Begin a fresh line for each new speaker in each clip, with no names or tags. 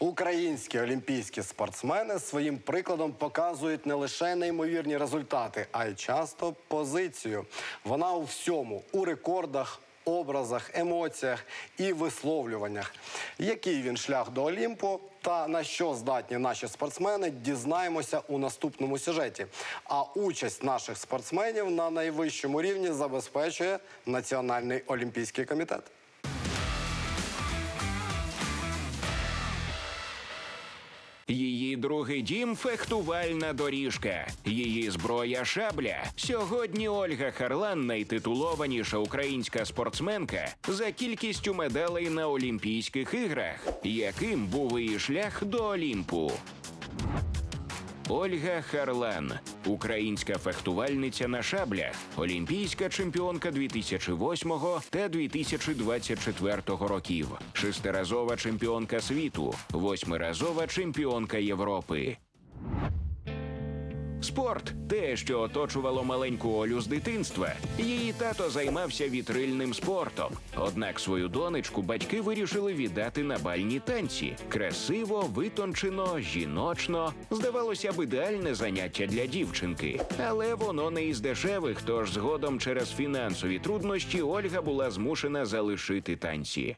Українські олімпійські спортсмени своїм прикладом показують не лише неймовірні результати, а й часто позицію. Вона у всьому у рекордах, образах, емоціях і висловлюваннях. Який він шлях до Олімпу та на що здатні наші спортсмени, дізнаємося у наступному сюжеті. А участь наших спортсменів на найвищому рівні забезпечує Національний олімпійський комітет.
Її другий дім фехтувальна доріжка. Її зброя шабля. Сьогодні Ольга Харлан найтитулованіша українська спортсменка за кількістю медалей на Олімпійських іграх. Яким був її шлях до Олімпу? Ольга Харлан, українська фехтувальниця на шаблях, олімпійська чемпіонка 2008 та 2024 років, шестиразова чемпіонка світу, восьмиразова чемпіонка Європи. Спорт те, що оточувало маленьку Олю з дитинства. Її тато займався вітрильним спортом. Однак свою донечку батьки вирішили віддати на бальні танці. Красиво, витончено, жіночно. Здавалося б, ідеальне заняття для дівчинки. Але воно не із дешевих, тож згодом через фінансові труднощі Ольга була змушена залишити танці.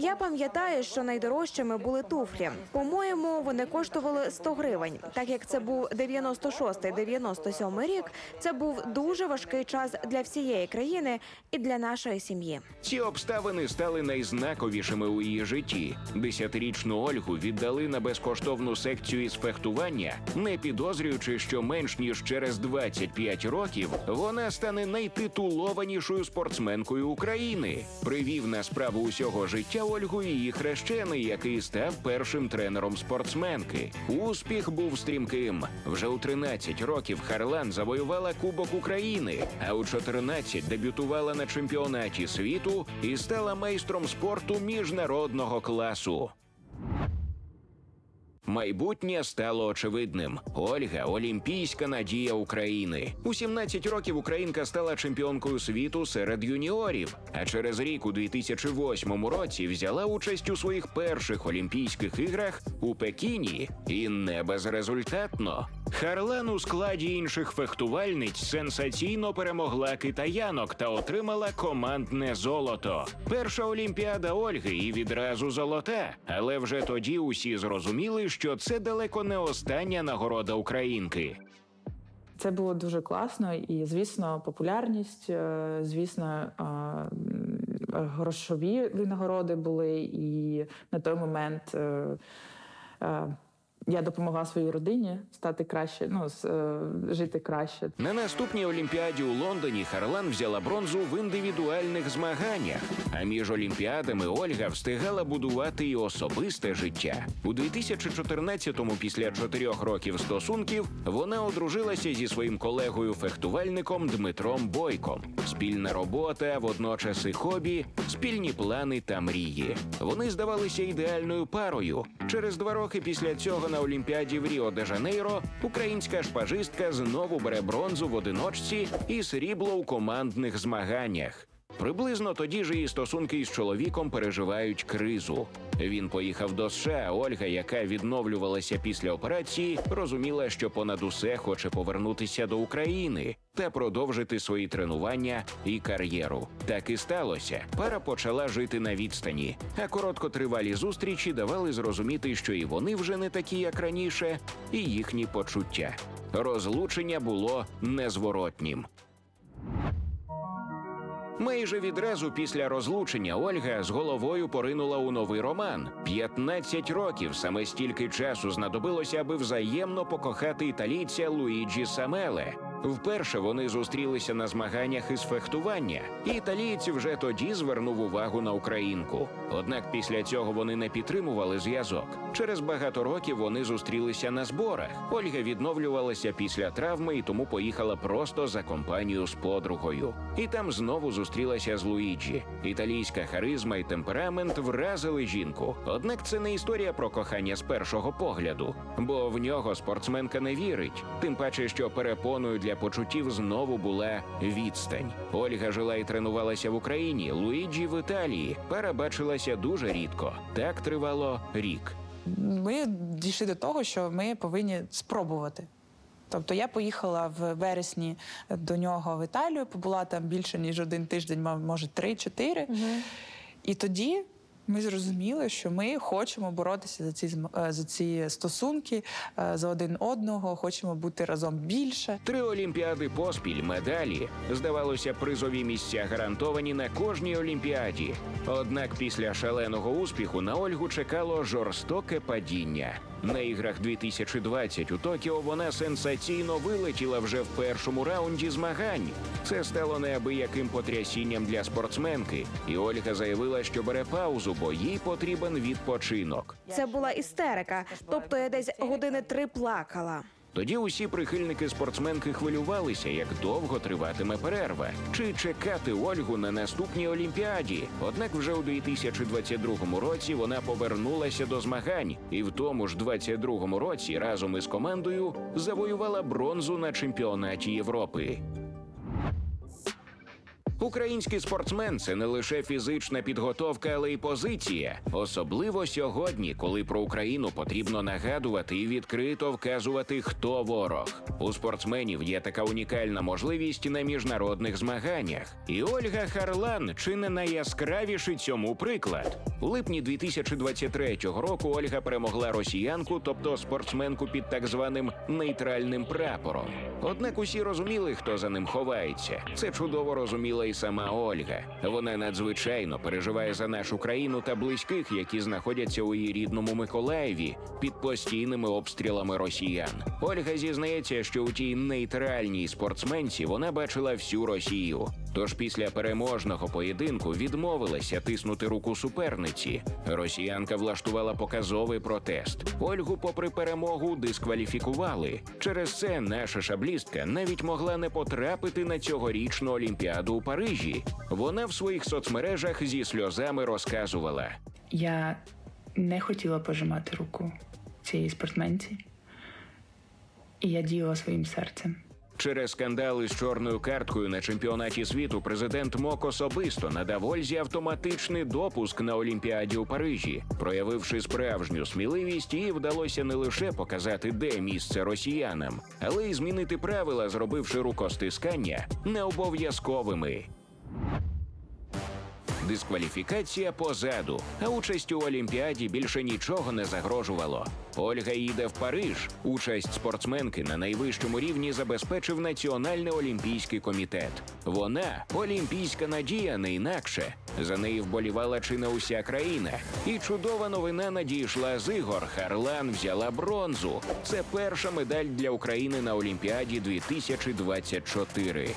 Я пам'ятаю, що найдорожчими були туфлі. По-моєму, вони коштували 100 гривень. Так як це був 96-97 рік, це був дуже важкий час для всієї країни і для нашої сім'ї.
Ці обставини стали найзнаковішими у її житті. Десятирічну Ольгу віддали на безкоштовну секцію із фехтування, не підозрюючи, що менш ніж через 25 років вона стане найтитулованішою спортсменкою України. Привів на справу усього життя Ольгу її хрещений, який став першим тренером спортсменки. Успіх був стрімким. Вже у 13 років Харлан завоювала Кубок України, а у 14 дебютувала на чемпіонаті світу і стала майстром спорту міжнародного класу. Майбутнє стало очевидним. Ольга олімпійська надія України. У 17 років Українка стала чемпіонкою світу серед юніорів. А через рік, у 2008 році, взяла участь у своїх перших Олімпійських іграх у Пекіні і не безрезультатно. Харлан у складі інших фехтувальниць сенсаційно перемогла китаянок та отримала командне золото. Перша олімпіада Ольги і відразу золота. Але вже тоді усі зрозуміли, що це далеко не остання нагорода українки.
Це було дуже класно, і звісно, популярність, е, звісно, е, грошові винагороди були. І на той момент е, я допомогла своїй родині стати краще, ну е, жити краще.
На наступній Олімпіаді у Лондоні Харлан взяла бронзу в індивідуальних змаганнях. А між олімпіадами Ольга встигала будувати і особисте життя. У 2014-му, після чотирьох років стосунків, вона одружилася зі своїм колегою-фехтувальником Дмитром Бойком. Спільна робота, водночас і хобі, спільні плани та мрії. Вони здавалися ідеальною парою. Через два роки після цього на Олімпіаді в Ріо де Жанейро українська шпажистка знову бере бронзу в одиночці і срібло у командних змаганнях. Приблизно тоді ж її стосунки із чоловіком переживають кризу. Він поїхав до США. Ольга, яка відновлювалася після операції, розуміла, що понад усе хоче повернутися до України та продовжити свої тренування і кар'єру. Так і сталося. Пара почала жити на відстані, а короткотривалі зустрічі давали зрозуміти, що і вони вже не такі, як раніше, і їхні почуття. Розлучення було незворотнім. Майже відразу після розлучення Ольга з головою поринула у новий роман. 15 років саме стільки часу знадобилося, аби взаємно покохати італійця Луїджі Самеле. Вперше вони зустрілися на змаганнях із фехтування, і італієць вже тоді звернув увагу на українку. Однак після цього вони не підтримували зв'язок. Через багато років вони зустрілися на зборах. Ольга відновлювалася після травми і тому поїхала просто за компанію з подругою. І там знову зустрілася з Луїджі. Італійська харизма і темперамент вразили жінку. Однак це не історія про кохання з першого погляду, бо в нього спортсменка не вірить. Тим паче, що перепоною для почуттів знову була відстань. Ольга жила і тренувалася в Україні, Луїджі в Італії. Пара бачилася дуже рідко. Так тривало рік.
Ми дійшли до того, що ми повинні спробувати. Тобто я поїхала в вересні до нього в Італію, побула там більше ніж один тиждень, може три-чотири. І тоді ми зрозуміли, що ми хочемо боротися за ці е, за ці стосунки, е, за один одного, хочемо бути разом більше.
Три олімпіади поспіль, медалі. Здавалося, призові місця гарантовані на кожній олімпіаді. Однак після шаленого успіху на Ольгу чекало жорстоке падіння. На іграх 2020 у Токіо вона сенсаційно вилетіла вже в першому раунді змагань. Це стало неабияким потрясінням для спортсменки, і Ольга заявила, що бере паузу, бо їй потрібен відпочинок.
Це була істерика, тобто я десь години три плакала.
Тоді усі прихильники спортсменки хвилювалися, як довго триватиме перерва, чи чекати Ольгу на наступній олімпіаді. Однак вже у 2022 році вона повернулася до змагань, і в тому ж 22 році разом із командою завоювала бронзу на чемпіонаті Європи. Український спортсмен це не лише фізична підготовка, але й позиція. Особливо сьогодні, коли про Україну потрібно нагадувати і відкрито вказувати, хто ворог. У спортсменів є така унікальна можливість на міжнародних змаганнях. І Ольга Харлан чи не найяскравіший цьому приклад. У липні 2023 року Ольга перемогла росіянку, тобто спортсменку під так званим нейтральним прапором. Однак усі розуміли, хто за ним ховається. Це чудово розуміла і сама Ольга. Вона надзвичайно переживає за нашу країну та близьких, які знаходяться у її рідному Миколаєві під постійними обстрілами росіян. Ольга зізнається, що у тій нейтральній спортсменці вона бачила всю Росію. Тож після переможного поєдинку відмовилася тиснути руку суперниці. Росіянка влаштувала показовий протест. Ольгу, попри перемогу, дискваліфікували. Через це наша шаблістка навіть могла не потрапити на цьогорічну олімпіаду у Парижі. Вона в своїх соцмережах зі сльозами розказувала.
Я не хотіла пожимати руку цієї спортсменці, і я діяла своїм серцем.
Через скандали з чорною карткою на чемпіонаті світу президент МОК особисто надав Ользі автоматичний допуск на Олімпіаді у Парижі. Проявивши справжню сміливість, їй вдалося не лише показати, де місце росіянам, але й змінити правила, зробивши рукостискання необов'язковими. Дискваліфікація позаду, а участь у Олімпіаді більше нічого не загрожувало. Ольга їде в Париж. Участь спортсменки на найвищому рівні забезпечив Національний олімпійський комітет. Вона олімпійська надія не інакше. За неї вболівала чи не уся країна. І чудова новина надійшла з ігор. Харлан взяла бронзу. Це перша медаль для України на Олімпіаді 2024.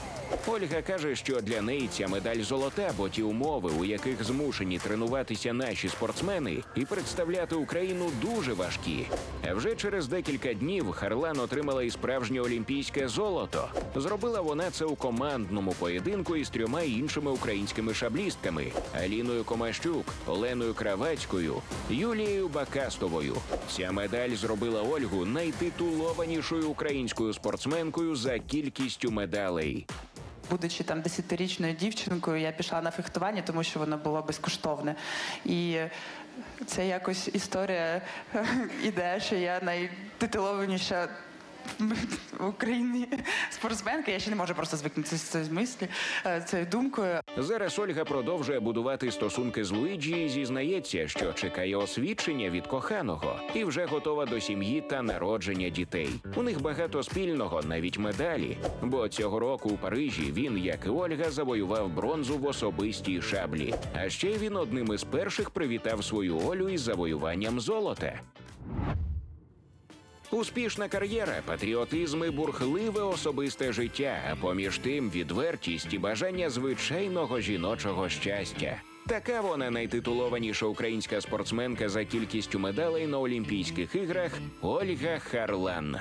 Ольга каже, що для неї ця медаль золота, бо ті умови, у яких змушені тренуватися наші спортсмени, і представляти Україну дуже важкі. А вже через декілька днів Харлан отримала і справжнє олімпійське золото. Зробила вона це у командному поєдинку із трьома іншими українськими шаблістками: Аліною Комащук, Оленою Кравацькою, Юлією Бакастовою. Ця медаль зробила Ольгу найтитулованішою українською спортсменкою за кількістю медалей.
Будучи там десятирічною дівчинкою, я пішла на фехтування, тому що воно було безкоштовне. І це якось історія іде, що я найтитулованіша в Україні спортсменка. Я ще не можу просто звикнути з цією мислі, е, цією думкою.
Зараз Ольга продовжує будувати стосунки з Луїджі і зізнається, що чекає освідчення від коханого і вже готова до сім'ї та народження дітей. У них багато спільного, навіть медалі. Бо цього року у Парижі він, як і Ольга, завоював бронзу в особистій шаблі. А ще він одним із перших привітав свою Олю із завоюванням золота. Успішна кар'єра, патріотизм і бурхливе особисте життя, а поміж тим відвертість і бажання звичайного жіночого щастя. Така вона найтитулованіша українська спортсменка за кількістю медалей на Олімпійських іграх Ольга Харлан.